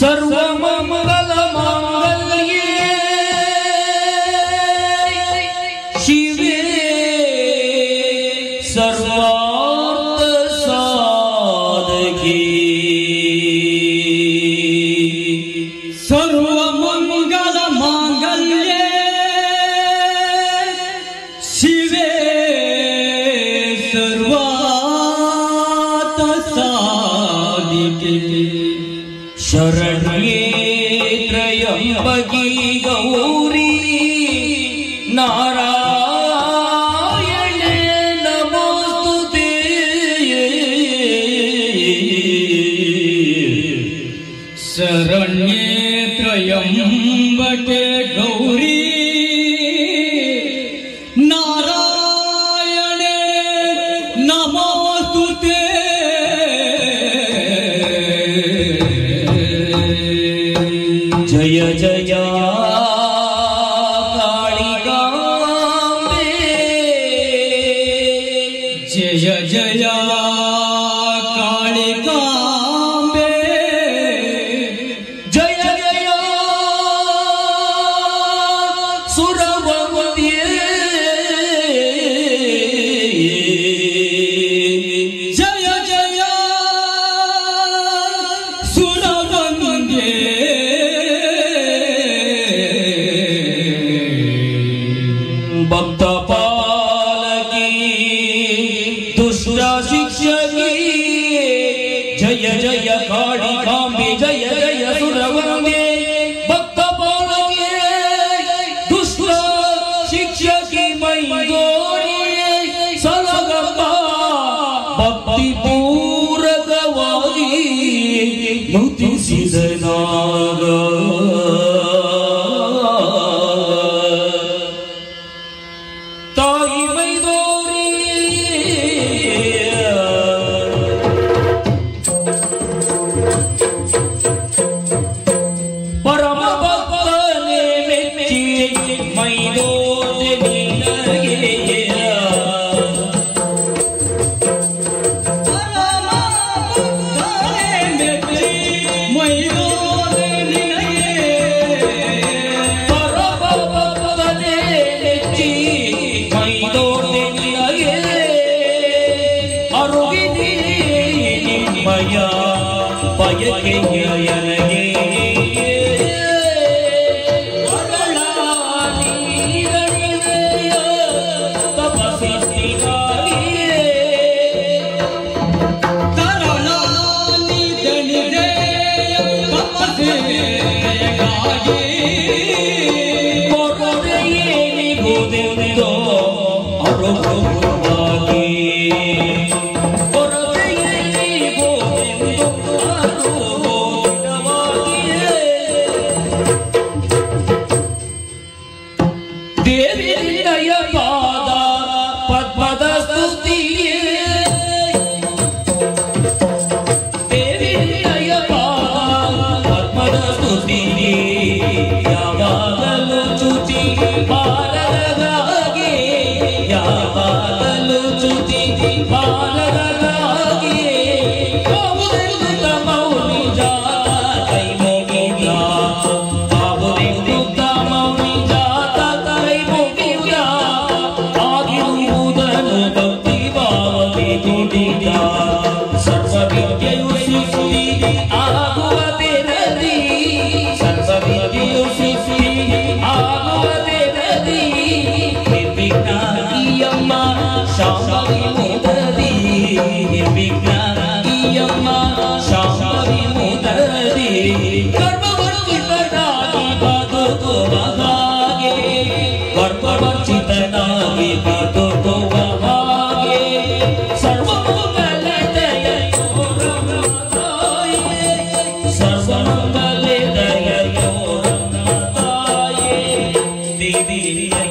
सर्व मंगल मांगल्ये शिवे सर्वार्थ साधकी सर्व मंगल मांगल्ये शिवे सर्वार्थ साधकी शरण्ये त्रयम्बकी गौरी नारायण नमोऽस्तु ते शरण्ये त्रयम्बके गौरी ಶಿಕ್ಷಕಿ ಜಯ ಜಯ ಕಾಳಿಕಾಂಬೆ ಜಯ ಜಯ ಸುರವಂದ್ಯೆ ಭಕ್ತ ಪಾಲಕಿ ದುಷ್ಟ ಶಿಕ್ಷಕಿ ಮೈಗೋರಿ ಸಲಗಪ್ಪ ಭಕ್ತಿ ಪೂರಕವಾಗಿ ನುತಿಸಿದ ನಾಗ ತಾಯಿ ಮೈದೋರಿ Oh, oh, oh. ನಿನ್ನಯ ಪಾದ ಪದ್ಮದ ಸ್ತುತಿಯೇ. ನಿನ್ನಯ ಪಾದ ಪದ್ಮದ ಸ್ತುತಿಯೇ. ಯಾವಾಗಲೂ ಚುಚಿ ಬಾಲದಗಾಗಿ ಯಾವಾಗಲೂ ಚುಚಿ ಬಾಲದ ದೇವಿಯ